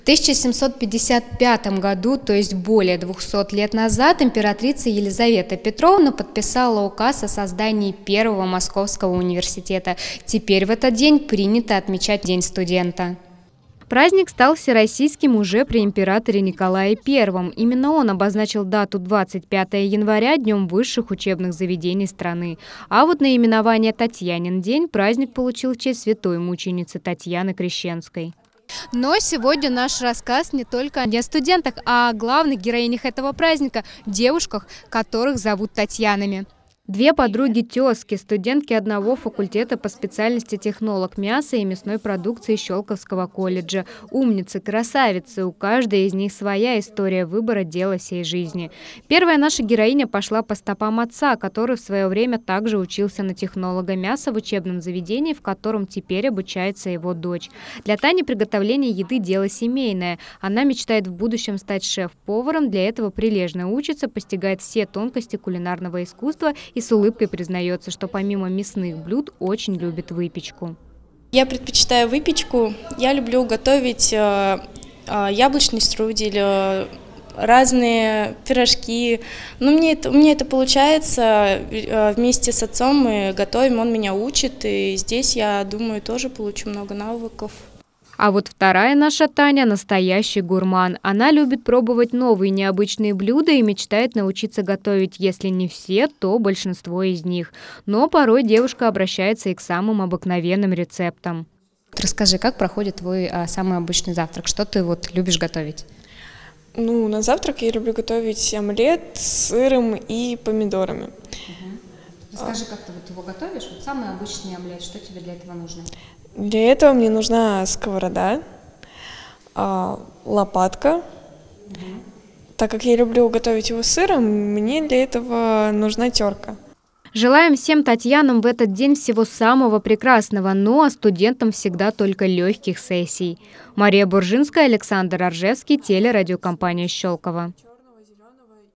В 1755 году, то есть более 200 лет назад, императрица Елизавета Петровна подписала указ о создании первого Московского университета. Теперь в этот день принято отмечать День студента. Праздник стал всероссийским уже при императоре Николае I. Именно он обозначил дату 25 января днем высших учебных заведений страны. А вот наименование Татьянин день праздник получил в честь святой мученицы Татьяны Крещенской. Но сегодня наш рассказ не только о студентах, а о главных героинях этого праздника – девушках, которых зовут Татьянами. Две подруги-тезки, студентки одного факультета по специальности технолог мяса и мясной продукции Щелковского колледжа. Умницы, красавицы, у каждой из них своя история выбора дела всей жизни. Первая наша героиня пошла по стопам отца, который в свое время также учился на технолога мяса в учебном заведении, в котором теперь обучается его дочь. Для Тани приготовление еды – дело семейное. Она мечтает в будущем стать шеф-поваром, для этого прилежно учится, постигает все тонкости кулинарного искусства и с улыбкой признается, что помимо мясных блюд очень любит выпечку. Я предпочитаю выпечку. Я люблю готовить э, э, яблочный струдель, э, разные пирожки. Но мне это, мне это получается. Вместе с отцом мы готовим, он меня учит, и здесь, я думаю, тоже получу много навыков. А вот вторая наша Таня – настоящий гурман. Она любит пробовать новые необычные блюда и мечтает научиться готовить, если не все, то большинство из них. Но порой девушка обращается и к самым обыкновенным рецептам. Расскажи, как проходит твой а, самый обычный завтрак? Что ты вот любишь готовить? Ну, на завтрак я люблю готовить омлет с сыром и помидорами. Расскажи, как ты вот его готовишь? Вот самый обычный омлет, что тебе для этого нужно? Для этого мне нужна сковорода, а, лопатка. Угу. Так как я люблю готовить его сыром, мне для этого нужна терка. Желаем всем Татьянам в этот день всего самого прекрасного, но а студентам всегда только легких сессий. Мария Буржинская, Александр Аржевский, телерадиокомпания «Щелково».